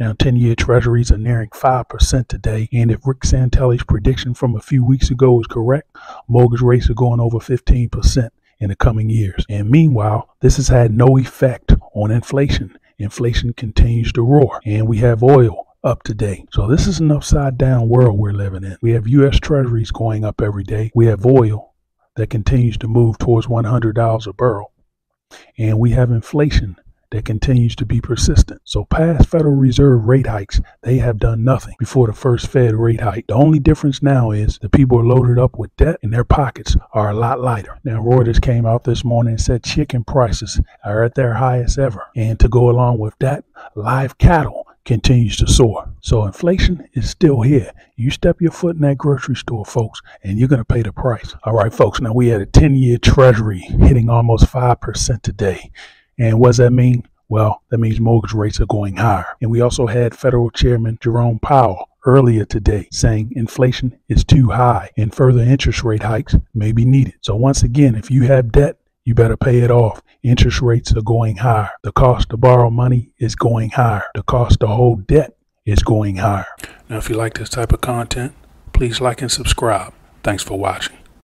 Now, 10 year treasuries are nearing 5% today. And if Rick Santelli's prediction from a few weeks ago is correct, mortgage rates are going over 15% in the coming years. And meanwhile, this has had no effect on inflation. Inflation continues to roar, and we have oil up today. So this is an upside down world we're living in. We have US treasuries going up every day. We have oil that continues to move towards $100 a barrel. And we have inflation that continues to be persistent. So past Federal Reserve rate hikes, they have done nothing before the first Fed rate hike. The only difference now is the people are loaded up with debt and their pockets are a lot lighter. Now Reuters came out this morning and said chicken prices are at their highest ever. And to go along with that, live cattle continues to soar. So inflation is still here. You step your foot in that grocery store, folks, and you're going to pay the price. All right, folks. Now we had a 10 year treasury hitting almost 5% today. And what does that mean? Well, that means mortgage rates are going higher. And we also had Federal Chairman Jerome Powell earlier today saying inflation is too high and further interest rate hikes may be needed. So once again, if you have debt, you better pay it off. Interest rates are going higher. The cost to borrow money is going higher. The cost to hold debt is going higher. Now, if you like this type of content, please like and subscribe. Thanks for watching.